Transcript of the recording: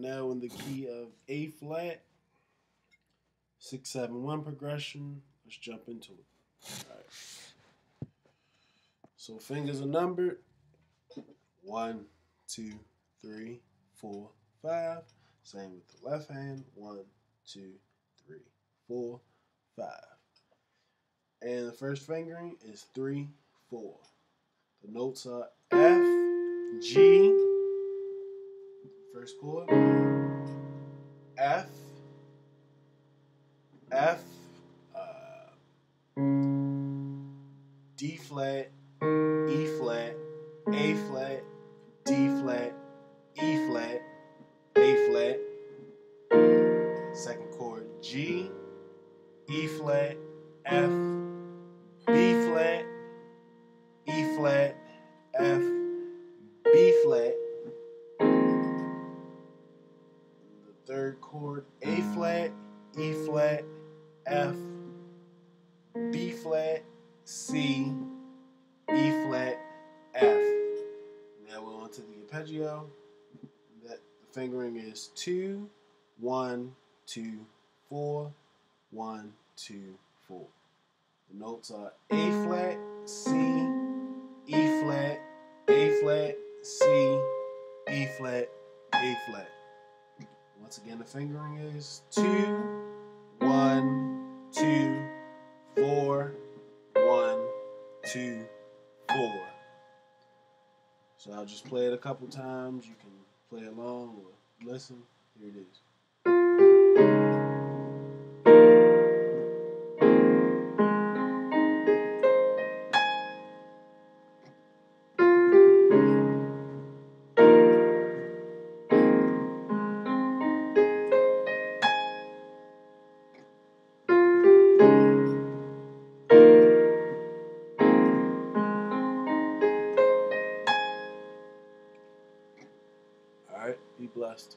now in the key of A flat, 671 progression. Let's jump into it. All right. So fingers are numbered. One, two, three, four, five. Same with the left hand. One, two, three, four, five. And the first fingering is three, four. The notes are F, G, first chord, F, F, uh, D flat, E flat, A flat, D flat, E flat, A flat, second chord G, E flat, F, B flat, E flat, F, B flat. Third chord A mm. flat, E flat, F, B flat, C, E flat, F. Now we're on to the arpeggio. That the fingering is two, one, two, four, one, two, four. The notes are A flat, C, E flat, A flat, C, E flat, A flat. Once again, the fingering is two, one, two, four, one, two, four. So I'll just play it a couple times. You can play along or listen. Here it is. Be blessed.